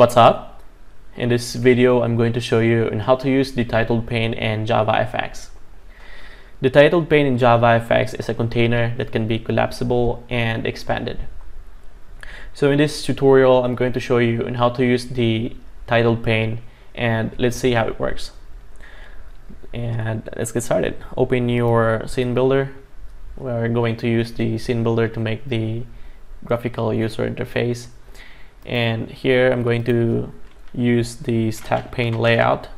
What's up? In this video, I'm going to show you on how to use the titled pane in JavaFX. The titled pane in JavaFX is a container that can be collapsible and expanded. So in this tutorial, I'm going to show you on how to use the titled pane and let's see how it works. And let's get started. Open your scene builder. We're going to use the scene builder to make the graphical user interface and here I'm going to use the stack pane layout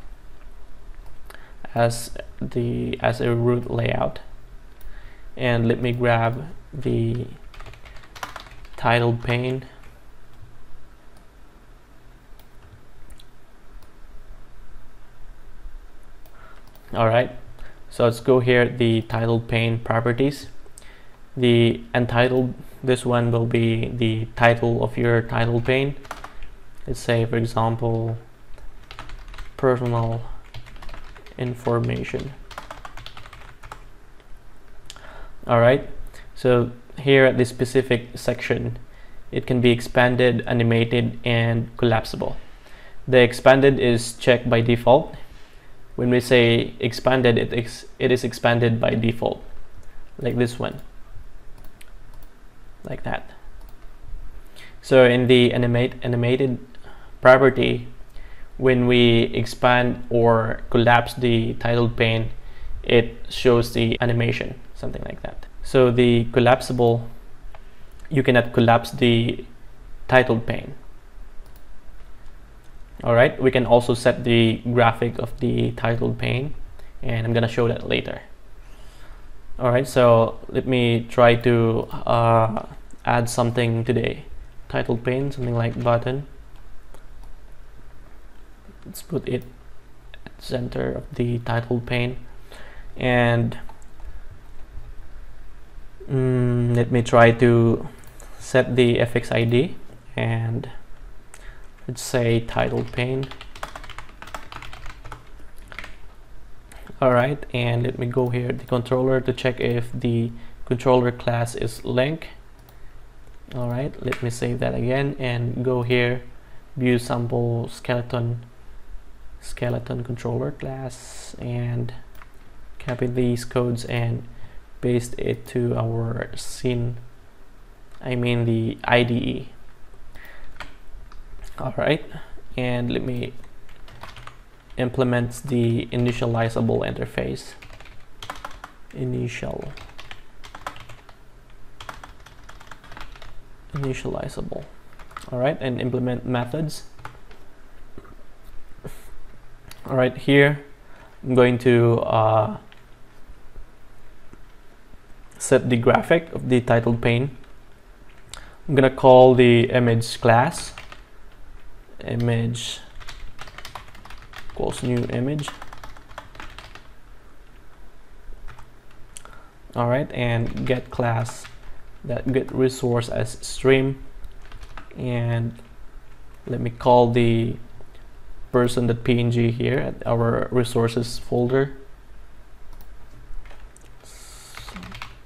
as the as a root layout. And let me grab the title pane. All right. So let's go here the title pane properties the untitled this one will be the title of your title pane. Let's say for example personal information. All right so here at this specific section it can be expanded animated and collapsible. The expanded is checked by default. When we say expanded it, it is expanded by default like this one like that. So in the animate animated property, when we expand or collapse the title pane, it shows the animation, something like that. So the collapsible, you cannot collapse the title pane. All right, we can also set the graphic of the title pane and I'm gonna show that later all right so let me try to uh, add something today title pane something like button. Let's put it at center of the title pane. And mm, let me try to set the fx id and let's say title pane. All right and let me go here the controller to check if the controller class is link all right let me save that again and go here. View sample skeleton skeleton controller class and copy these codes and paste it to our scene I mean the IDE all right and let me implement the initializable interface. Initial initializable. All right and implement methods. All right here I'm going to uh, set the graphic of the title pane. I'm gonna call the image class. Image equals new image. All right and get class that get resource as stream. And let me call the person.png here at our resources folder.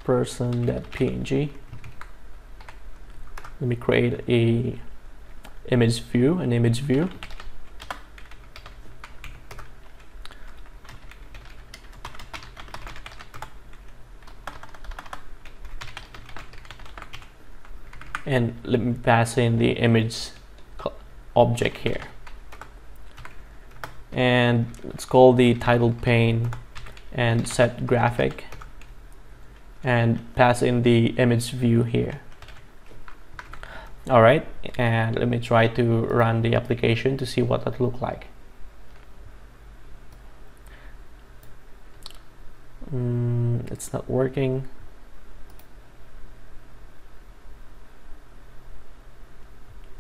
Person.png let me create a image view an image view and let me pass in the image object here. And let's call the title pane and set graphic. And pass in the image view here. All right and let me try to run the application to see what that look like. Mm, it's not working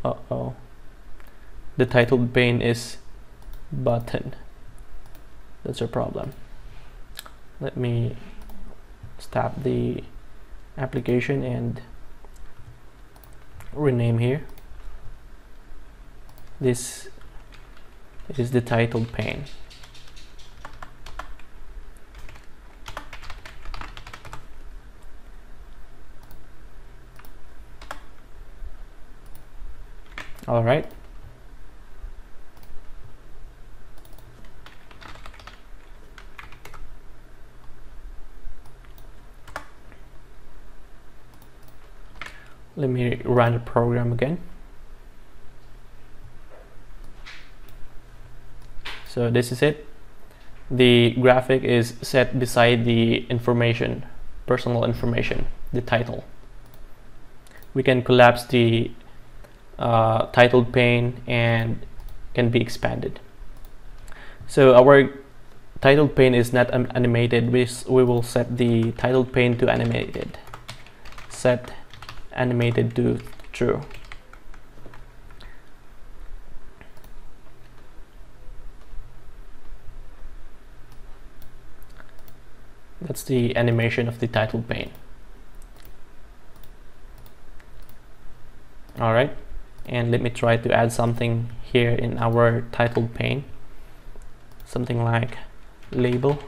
uh-oh. The title pane is button. That's a problem. Let me stop the application and rename here. This is the title pane All right. Let me run the program again. So this is it. The graphic is set beside the information, personal information, the title. We can collapse the uh, titled pane and can be expanded. So our title pane is not animated. We, we will set the title pane to animated. Set animated to true. That's the animation of the title pane alright and let me try to add something here in our title pane. Something like label.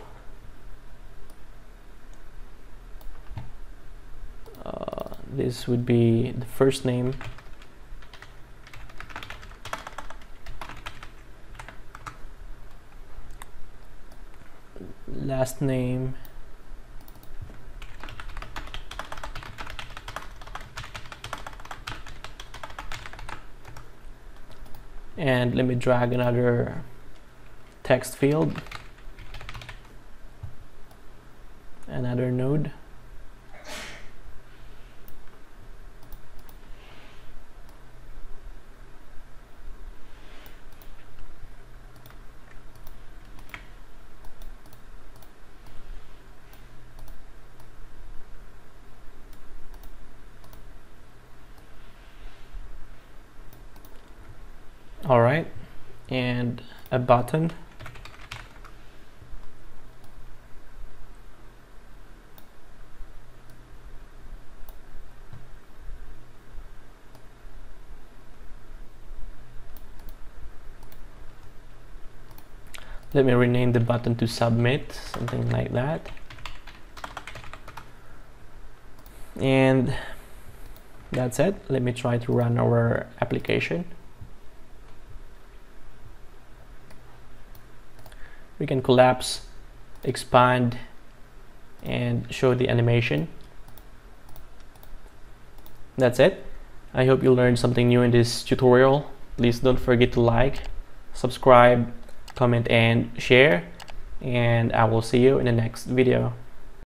Uh, this would be the first name. Last name and let me drag another text field. Another node all right. And a button. Let me rename the button to submit something like that. And that's it. Let me try to run our application we can collapse expand and show the animation. That's it. I hope you learned something new in this tutorial. Please don't forget to like subscribe comment and share. And I will see you in the next video